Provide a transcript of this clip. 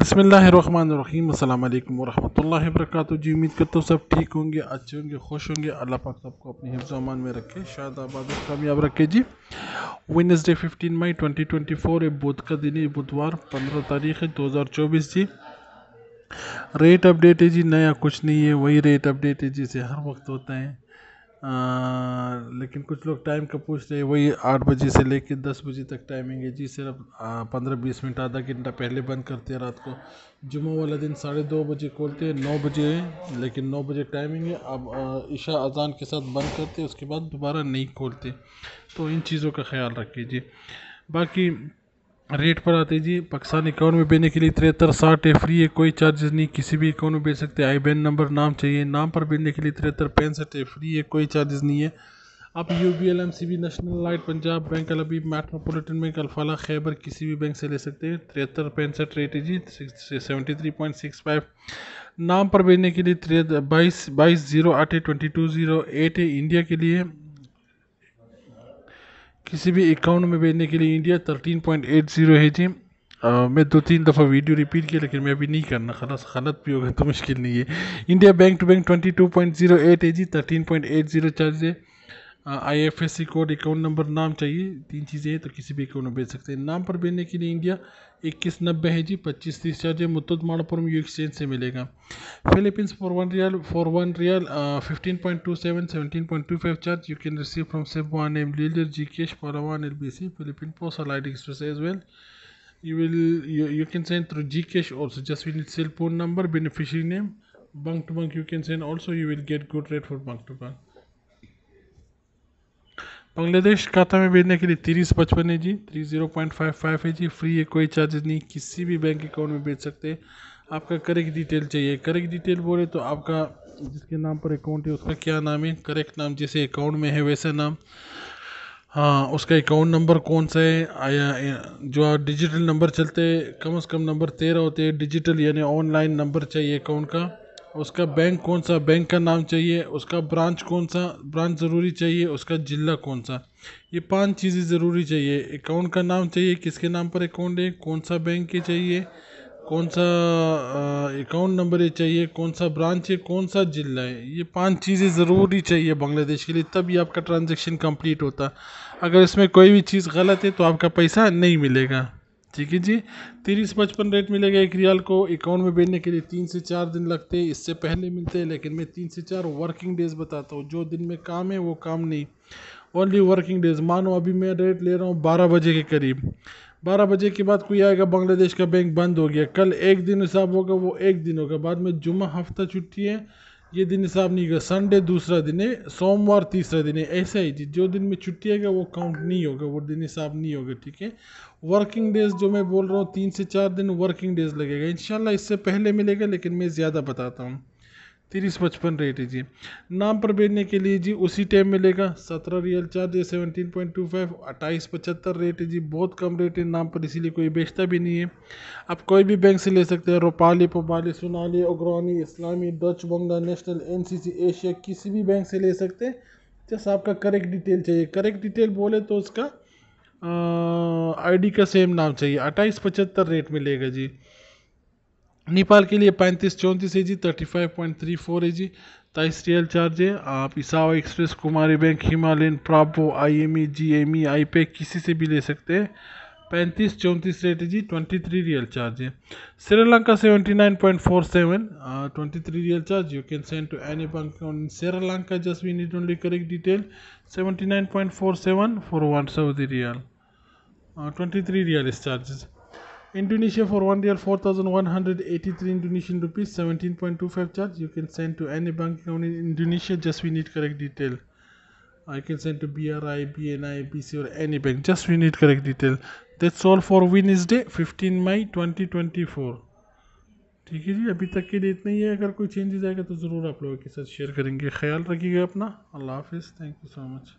बसमीम अल्लाम वरहमल वरक जी, उम्मीद करता हूँ सब ठीक होंगे, अच्छे होंगे, खुश होंगे। अल्लाह पाक सबको अपने हिफ्ज़ अमान में रखे, शायद आबाद कामयाब रखे। जी वेनसडे 15 मई 2024 है बुध का दिन है बुधवार 15 तारीख है 2024 जी रेट अपडेट है जी, नया कुछ नहीं है, वही रेट अपडेट है जिसे हर वक्त होता है। लेकिन कुछ लोग टाइम का पूछ रहे हैं, वही आठ बजे से लेकर दस बजे तक टाइमिंग है। जी, सिर्फ़ पंद्रह बीस मिनट, आधा घंटा पहले बंद करते हैं रात को। जुम्मे वाला दिन साढ़े दो बजे खोलते हैं, नौ बजे लेकिन नौ बजे टाइमिंग है। अब ईशा अजान के साथ बंद करते हैं, उसके बाद दोबारा नहीं खोलते। तो इन चीज़ों का ख्याल रखिए जी। बाकी रेट पर आते जी, पाकिस्तान अकाउंट में भेजने के लिए तिहत्तर, साठ है फ्री है, कोई चार्जेस नहीं, किसी भी अकाउंट में बेच सकते हैं। आई बैन नंबर नाम चाहिए, नाम पर भेजने के लिए तिहत्तर, पैंसठ है फ्री है, कोई चार्जेस नहीं है। आप U B L M C B national light Punjab bank अलबी मेट्रोपोलिटन बैंक अल्फाला खैबर किसी भी बैंक से ले सकते हैं। तिहत्तर, पैंसठ रेट है जी seventy three point six five नाम पर भेजने के लिए बाईस बाईस ज़ीरो आठ है ट्वेंटी टू ज़ीरो एट है इंडिया के लिए। किसी भी अकाउंट में भेजने के लिए India thirteen point eight zero है जी। आ, मैं दो तीन दफ़ा वीडियो रिपीट किया लेकिन मैं अभी नहीं करना। खलास गलत भी होगा तो मुश्किल नहीं है। India bank to bank twenty two point zero eight है जी thirteen point eight zero charge है। I F S C code account number नाम चाहिए तीन चीज़ें हैं तो किसी भी अकाउंट में भेज सकते हैं। नाम पर भेजने के लिए इंडिया इक्कीस नब्बे है जी पच्चीस तीस चार्ज है मुतद माड़ापुरम यू एक्सचेंज से मिलेगा। Philippines for one real for one real fifteen point two seven seventeen point two five charge you can receive from Cebuana M leader G cash Palawan L B C Philippine postal I D express as well you will you, you can send through gcash also we need cell phone number beneficiary name bank to bank you can send also you will get good rate for bank to bank. Bangladesh खाता में भेजने के लिए तीस पचपन है जी three zero point five five है जी फ्री है, कोई चार्जेस नहीं, किसी भी बैंक अकाउंट में भेज सकते हैं। आपका करेक्ट डिटेल चाहिए। करेक्ट डिटेल बोले तो आपका जिसके नाम पर अकाउंट है, उसका क्या नाम है? करेक्ट नाम जैसे अकाउंट में है, वैसा नाम। हाँ उसका अकाउंट नंबर कौन सा है? आया जो डिजिटल नंबर चलते कम से कम नंबर तेरह होते हैं। डिजिटल यानी ऑनलाइन नंबर चाहिए अकाउंट का। उसका बैंक कौन सा? बैंक का नाम चाहिए। उसका ब्रांच कौन सा? ब्रांच ज़रूरी चाहिए। उसका ज़िला कौन सा? ये पाँच चीज़ें ज़रूरी चाहिए। अकाउंट का नाम चाहिए। किसके नाम पर अकाउंट है? कौन सा बैंक के चाहिए? कौन सा अकाउंट नंबर ये चाहिए? कौन सा ब्रांच है? कौन सा ज़िला है? ये पाँच चीज़ें ज़रूरी चाहिए बांग्लादेश के लिए। तभी आपका ट्रांजेक्शन कंप्लीट होता। अगर इसमें कोई भी चीज़ गलत है तो आपका पैसा नहीं मिलेगा। ठीक है जी। तीस पचपन रेट मिलेगा एक रियाल को। अकाउंट में भेजने के लिए तीन से चार दिन लगते हैं, इससे पहले मिलते हैं, लेकिन मैं तीन से चार वर्किंग डेज़ बताता हूँ। जो दिन में काम है, वो काम नहीं। ओनली वर्किंग डेज़ मानो अभी मैं रेट ले रहा हूँ बारह बजे के करीब। बारह बजे के बाद कोई आएगा, बांग्लादेश का बैंक बंद हो गया। कल एक दिन हिसाब होगा, वो एक दिन होगा। बाद में जुम्मा हफ़्ता छुट्टी है ये दिन हिसाब नहीं होगा संडे दूसरा दिन है, सोमवार तीसरा दिन है। ऐसा ही जी जो दिन में छुट्टी आएगा वो काउंट नहीं होगा, वो दिन हिसाब नहीं होगा, ठीक है? वर्किंग डेज़ जो मैं बोल रहा हूँ, तीन से चार दिन वर्किंग डेज़ लगेगा। इन इससे पहले मिलेगा, लेकिन मैं ज़्यादा बताता हूँ। तीस पचपन रेट है जी। नाम पर भेजने के लिए जी उसी टाइम मिलेगा। सत्रह रियल चार्ज है सेवनटीन पॉइंट टू फाइव अट्ठाईस पचहत्तर रेट है जी। बहुत कम रेट है नाम पर, इसीलिए कोई बेचता भी नहीं है। आप कोई भी बैंक से ले सकते हैं, Rupali, Pubali, Sonali Agrani Islami, Dutch, Bangla national NCC Asia किसी भी बैंक से ले सकते हैं। जैसे आपका करेक्ट डिटेल चाहिए। करेक्ट डिटेल बोले तो उसका आईडी का सेम नाम चाहिए। अट्ठाईस पचहत्तर रेट मिलेगा जी। नेपाल के लिए पैंतीस चौंतीस ए जी thirty five point three four ए जी तेईस रियल चार्ज है। आप इसावा express Kumari bank Himalayan प्रापो I M E G M E I pay किसी से भी ले सकते हैं। पैंतीस चौंतीस रेट है जी ट्वेंटी थ्री रियल चार्ज है। Sri Lanka seventy nine point four seven twenty three real charge you can send to any bank on Sri Lanka just we need only correct detail seventy nine point four seven for one Saudi real uh, 23 real charges Indonesia for 1 real 4183 Indonesian rupees 17.25 charge you can send to any bank account in Indonesia just we need correct detail I can send to BRI, BNI, BC or any bank just we need correct detail that's all for Wednesday 15 May 2024 ठीक है जी अभी तक के लिए इतना ही है अगर कोई चेंजेस आएगा तो ज़रूर आप लोगों के साथ शेयर करेंगे ख्याल रखिएगा अपना अल्लाह हाफिज़ थैंक यू सो मच